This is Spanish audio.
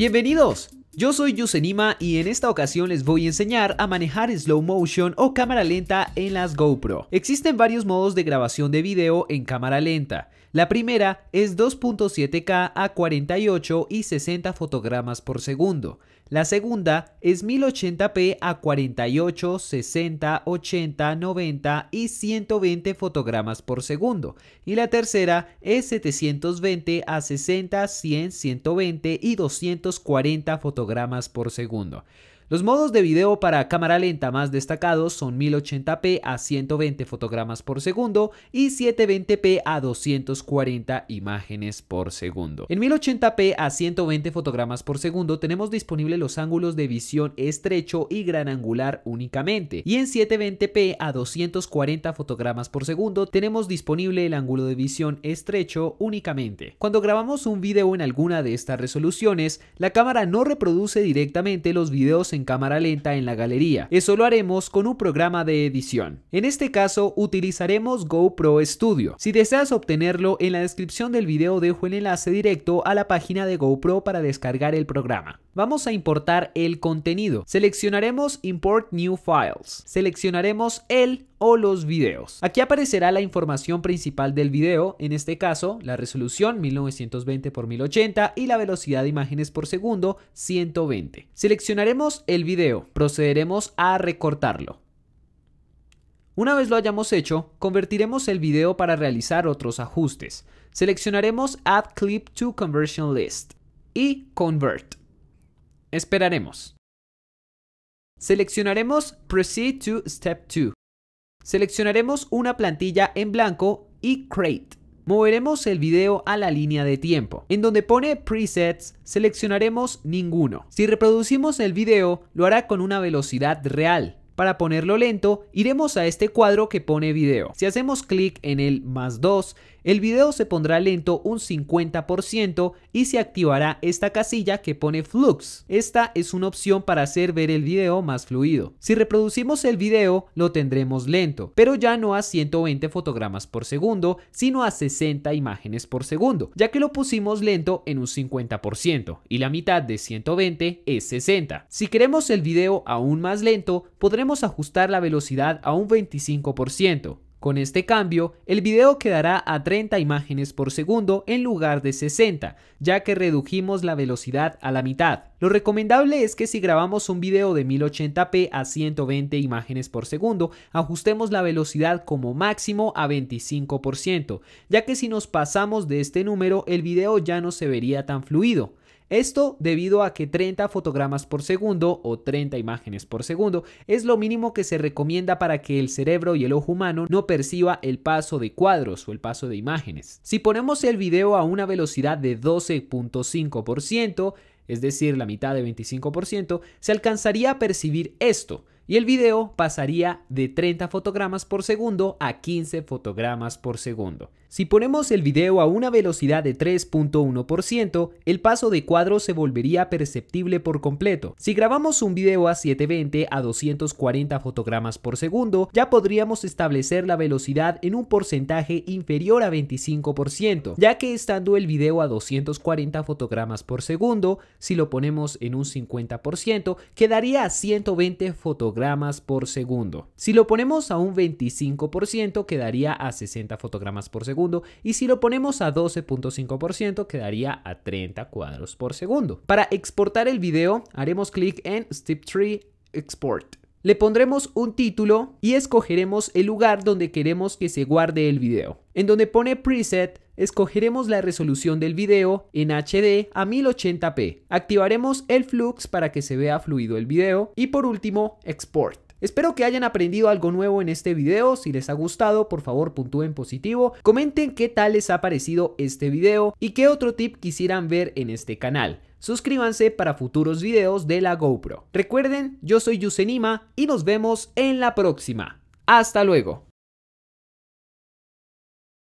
Bienvenidos. Yo soy Yusenima y en esta ocasión les voy a enseñar a manejar slow motion o cámara lenta en las GoPro. Existen varios modos de grabación de video en cámara lenta. La primera es 2.7K a 48 y 60 fotogramas por segundo. La segunda es 1080p a 48, 60, 80, 90 y 120 fotogramas por segundo. Y la tercera es 720 a 60, 100, 120 y 240 fotogramas por segundo. Los modos de video para cámara lenta más destacados son 1080p a 120 fotogramas por segundo y 720p a 240 imágenes por segundo. En 1080p a 120 fotogramas por segundo tenemos disponibles los ángulos de visión estrecho y gran angular únicamente. Y en 720p a 240 fotogramas por segundo tenemos disponible el ángulo de visión estrecho únicamente. Cuando grabamos un video en alguna de estas resoluciones, la cámara no reproduce directamente los videos en cámara lenta en la galería. Eso lo haremos con un programa de edición. En este caso utilizaremos GoPro Studio. Si deseas obtenerlo, en la descripción del video dejo el enlace directo a la página de GoPro para descargar el programa. Vamos a importar el contenido. Seleccionaremos Import New Files. Seleccionaremos el o los videos. Aquí aparecerá la información principal del video, en este caso la resolución 1920 x 1080 y la velocidad de imágenes por segundo 120. Seleccionaremos el video, procederemos a recortarlo. Una vez lo hayamos hecho, convertiremos el video para realizar otros ajustes. Seleccionaremos Add Clip to Conversion List y Convert. Esperaremos. Seleccionaremos Proceed to Step 2. Seleccionaremos una plantilla en blanco y Create. Moveremos el video a la línea de tiempo. En donde pone presets, seleccionaremos ninguno. Si reproducimos el video, lo hará con una velocidad real. Para ponerlo lento, iremos a este cuadro que pone video. Si hacemos clic en el más 2, el video se pondrá lento un 50% y se activará esta casilla que pone Flux. Esta es una opción para hacer ver el video más fluido. Si reproducimos el video, lo tendremos lento, pero ya no a 120 fotogramas por segundo, sino a 60 imágenes por segundo, ya que lo pusimos lento en un 50% y la mitad de 120 es 60. Si queremos el video aún más lento, podremos ajustar la velocidad a un 25%. Con este cambio, el video quedará a 30 imágenes por segundo en lugar de 60, ya que redujimos la velocidad a la mitad. Lo recomendable es que si grabamos un video de 1080p a 120 imágenes por segundo, ajustemos la velocidad como máximo a 25%, ya que si nos pasamos de este número, el video ya no se vería tan fluido. Esto debido a que 30 fotogramas por segundo o 30 imágenes por segundo es lo mínimo que se recomienda para que el cerebro y el ojo humano no perciba el paso de cuadros o el paso de imágenes. Si ponemos el video a una velocidad de 12.5%, es decir, la mitad de 25%, se alcanzaría a percibir esto y el video pasaría de 30 fotogramas por segundo a 15 fotogramas por segundo. Si ponemos el video a una velocidad de 3.1%, el paso de cuadro se volvería perceptible por completo. Si grabamos un video a 720 a 240 fotogramas por segundo, ya podríamos establecer la velocidad en un porcentaje inferior a 25%, ya que estando el video a 240 fotogramas por segundo, si lo ponemos en un 50%, quedaría a 120 fotogramas por segundo. Si lo ponemos a un 25%, quedaría a 60 fotogramas por y si lo ponemos a 12.5% quedaría a 30 cuadros por segundo. Para exportar el video haremos clic en Step 3 Export. Le pondremos un título y escogeremos el lugar donde queremos que se guarde el video. En donde pone preset, escogeremos la resolución del video en HD a 1080p. Activaremos el flux para que se vea fluido el video y por último, export. Espero que hayan aprendido algo nuevo en este video, si les ha gustado por favor puntúen positivo, comenten qué tal les ha parecido este video y qué otro tip quisieran ver en este canal. Suscríbanse para futuros videos de la GoPro. Recuerden, yo soy Yusenima y nos vemos en la próxima. Hasta luego.